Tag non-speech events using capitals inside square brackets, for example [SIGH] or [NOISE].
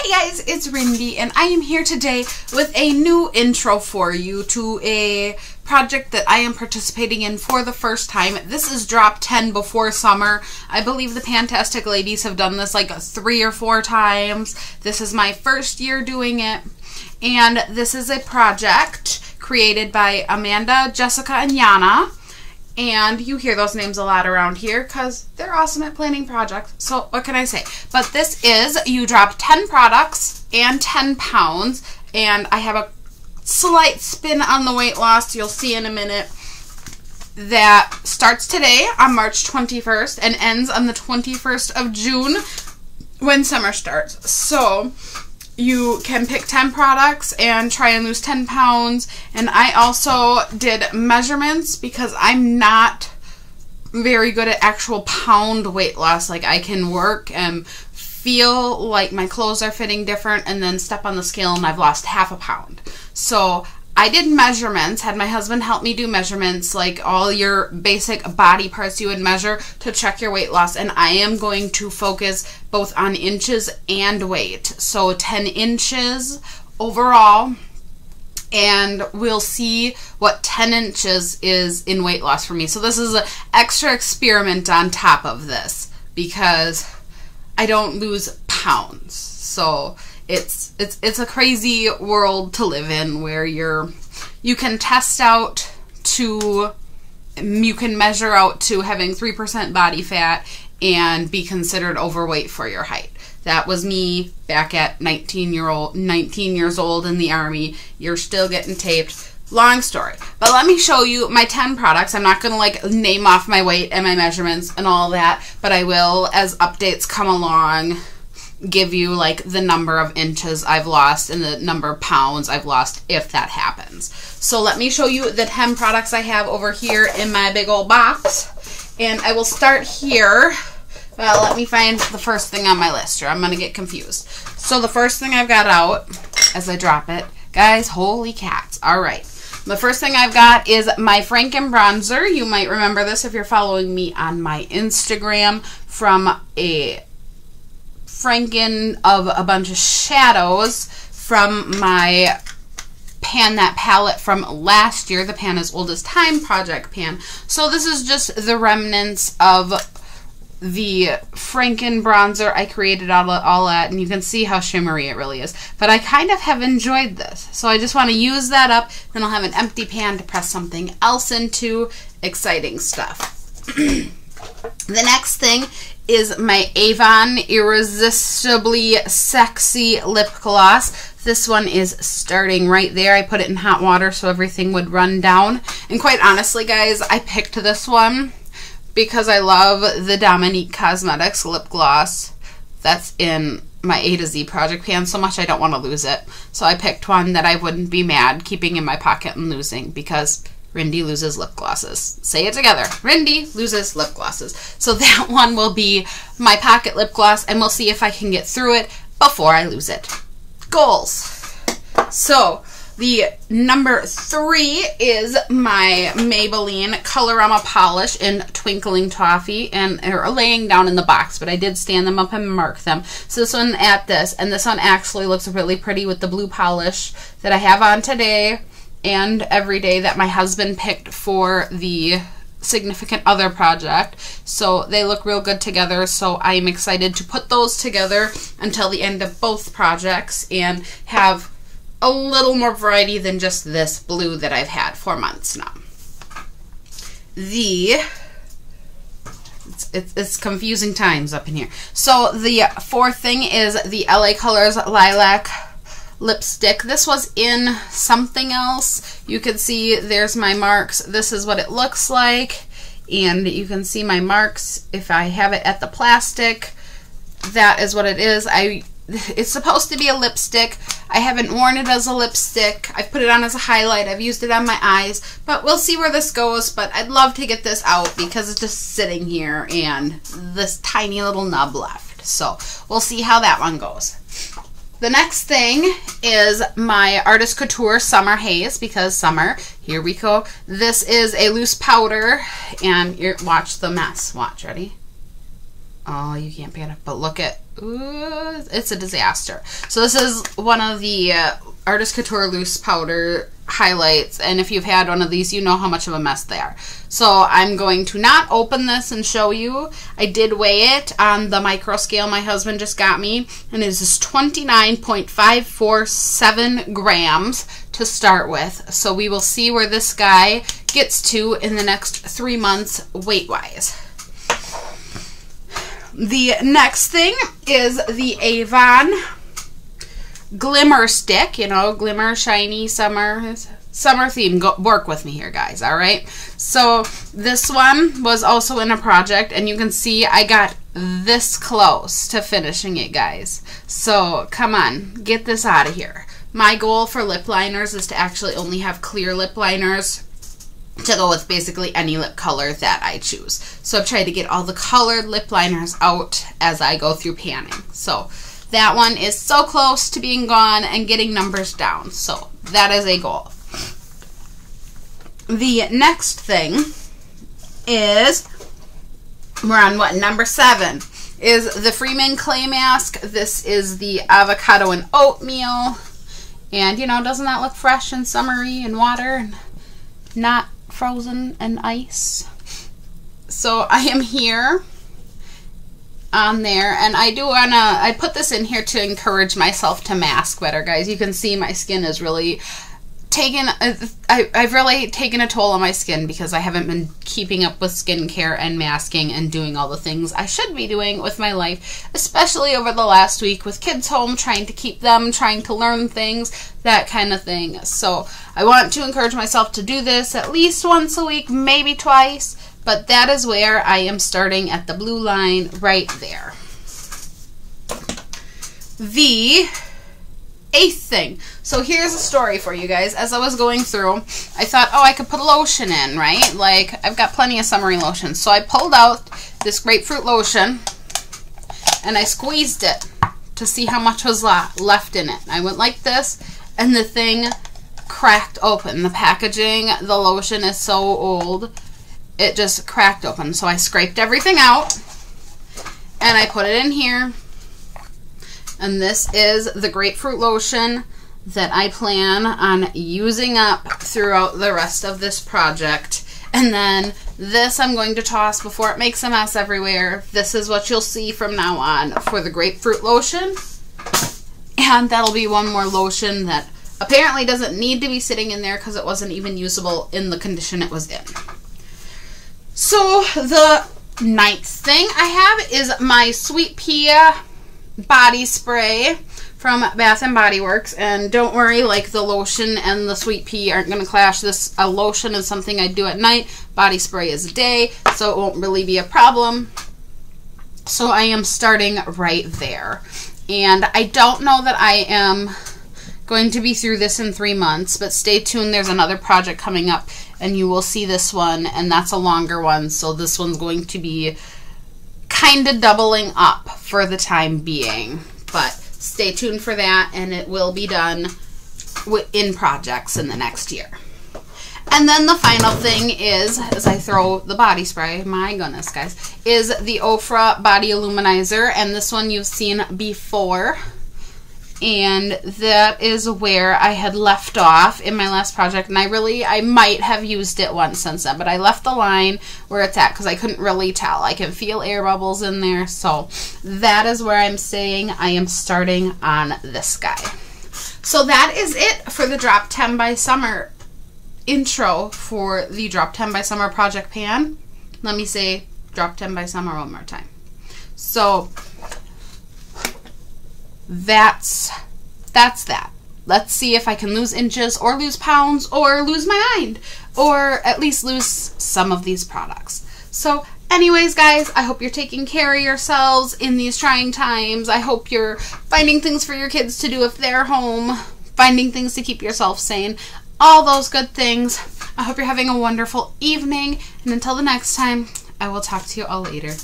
Hey guys, it's Rindy and I am here today with a new intro for you to a project that I am participating in for the first time. This is drop 10 before summer. I believe the PANtastic Ladies have done this like three or four times. This is my first year doing it. And this is a project created by Amanda, Jessica, and Jana. And you hear those names a lot around here because they're awesome at planning projects. So what can I say? But this is, you drop 10 products and 10 pounds. And I have a slight spin on the weight loss you'll see in a minute that starts today on March 21st and ends on the 21st of June when summer starts. So you can pick 10 products and try and lose 10 pounds. And I also did measurements because I'm not very good at actual pound weight loss. Like I can work and feel like my clothes are fitting different and then step on the scale and I've lost half a pound. So I did measurements, had my husband help me do measurements, like all your basic body parts you would measure to check your weight loss. And I am going to focus both on inches and weight. So 10 inches overall. And we'll see what 10 inches is in weight loss for me. So this is an extra experiment on top of this because I don't lose pounds. So it's it's it's a crazy world to live in where you're you can test out to you can measure out to having 3% body fat and be considered overweight for your height. That was me back at 19 year old 19 years old in the army. You're still getting taped. Long story. But let me show you my 10 products. I'm not going to like name off my weight and my measurements and all that, but I will as updates come along give you like the number of inches I've lost and the number of pounds I've lost if that happens. So let me show you the 10 products I have over here in my big old box. And I will start here. Well, let me find the first thing on my list or I'm going to get confused. So the first thing I've got out as I drop it, guys, holy cats. All right. The first thing I've got is my Franken bronzer. You might remember this if you're following me on my Instagram from a Franken of a bunch of shadows from my pan, that palette from last year, the Pan as Old as Time project pan. So this is just the remnants of the Franken bronzer I created all, all at, and you can see how shimmery it really is. But I kind of have enjoyed this. So I just want to use that up, then I'll have an empty pan to press something else into. Exciting stuff. [CLEARS THROAT] the next thing is my Avon Irresistibly Sexy Lip Gloss. This one is starting right there. I put it in hot water so everything would run down. And quite honestly, guys, I picked this one because I love the Dominique Cosmetics lip gloss that's in my A to Z project pan so much I don't want to lose it. So I picked one that I wouldn't be mad keeping in my pocket and losing because Rindy loses lip glosses. Say it together. Rindy loses lip glosses. So [LAUGHS] that one will be my pocket lip gloss, and we'll see if I can get through it before I lose it. Goals. So the number three is my Maybelline Colorama Polish in Twinkling Toffee, and they're laying down in the box, but I did stand them up and mark them. So this one at this, and this one actually looks really pretty with the blue polish that I have on today and every day that my husband picked for the significant other project. So they look real good together. So I'm excited to put those together until the end of both projects and have a little more variety than just this blue that I've had for months now. The it's, it's, it's confusing times up in here. So the fourth thing is the LA Colors Lilac lipstick. This was in something else. You can see there's my marks. This is what it looks like. And you can see my marks if I have it at the plastic. That is what it is. I [LAUGHS] It's supposed to be a lipstick. I haven't worn it as a lipstick. I've put it on as a highlight. I've used it on my eyes. But we'll see where this goes. But I'd love to get this out because it's just sitting here and this tiny little nub left. So we'll see how that one goes. The next thing is my Artist Couture Summer Haze because summer. Here we go. This is a loose powder and you watch the mess. Watch, ready? Oh, you can't pan it, but look at, ooh, it's a disaster. So this is one of the uh, Artist Couture Loose Powder highlights, and if you've had one of these, you know how much of a mess they are. So I'm going to not open this and show you. I did weigh it on the micro scale my husband just got me, and it is 29.547 grams to start with. So we will see where this guy gets to in the next three months weight-wise. The next thing is the Avon Glimmer Stick. You know, glimmer, shiny, summer, summer theme. Go, work with me here, guys, all right? So this one was also in a project, and you can see I got this close to finishing it, guys. So come on, get this out of here. My goal for lip liners is to actually only have clear lip liners to go with basically any lip color that I choose. So I've tried to get all the colored lip liners out as I go through panning. So that one is so close to being gone and getting numbers down. So that is a goal. The next thing is, we're on what, number seven, is the Freeman Clay Mask. This is the avocado and oatmeal. And, you know, doesn't that look fresh and summery and water and not frozen and ice. So I am here on there and I do wanna I put this in here to encourage myself to mask better guys. You can see my skin is really taken uh, I, I've really taken a toll on my skin because I haven't been keeping up with skincare and masking and doing all the things I should be doing with my life especially over the last week with kids home trying to keep them trying to learn things that kind of thing. So I want to encourage myself to do this at least once a week maybe twice but that is where I am starting at the blue line right there the eighth thing. So here's a story for you guys. As I was going through, I thought, oh, I could put lotion in, right? Like, I've got plenty of summery lotion. So I pulled out this grapefruit lotion, and I squeezed it to see how much was left in it. I went like this, and the thing cracked open. The packaging, the lotion is so old, it just cracked open. So I scraped everything out, and I put it in here, and this is the grapefruit lotion that I plan on using up throughout the rest of this project. And then this I'm going to toss before it makes a mess everywhere. This is what you'll see from now on for the grapefruit lotion. And that'll be one more lotion that apparently doesn't need to be sitting in there because it wasn't even usable in the condition it was in. So the ninth thing I have is my Sweet Pea body spray from Bath and Body Works. And don't worry, like the lotion and the sweet pea aren't going to clash. This a lotion is something I do at night. Body spray is a day, so it won't really be a problem. So I am starting right there. And I don't know that I am going to be through this in three months, but stay tuned. There's another project coming up, and you will see this one, and that's a longer one. So this one's going to be kind of doubling up for the time being. But stay tuned for that, and it will be done in projects in the next year. And then the final thing is, as I throw the body spray, my goodness, guys, is the Ofra Body Illuminizer. And this one you've seen before and that is where I had left off in my last project. And I really I might have used it once since then but I left the line where it's at because I couldn't really tell. I can feel air bubbles in there. So that is where I'm saying I am starting on this guy. So that is it for the drop 10 by summer intro for the drop 10 by summer project pan. Let me say drop 10 by summer one more time. So that's that's that. Let's see if I can lose inches or lose pounds or lose my mind or at least lose some of these products. So anyways, guys, I hope you're taking care of yourselves in these trying times. I hope you're finding things for your kids to do if they're home, finding things to keep yourself sane, all those good things. I hope you're having a wonderful evening, and until the next time, I will talk to you all later.